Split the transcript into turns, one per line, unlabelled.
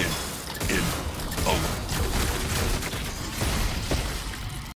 in, in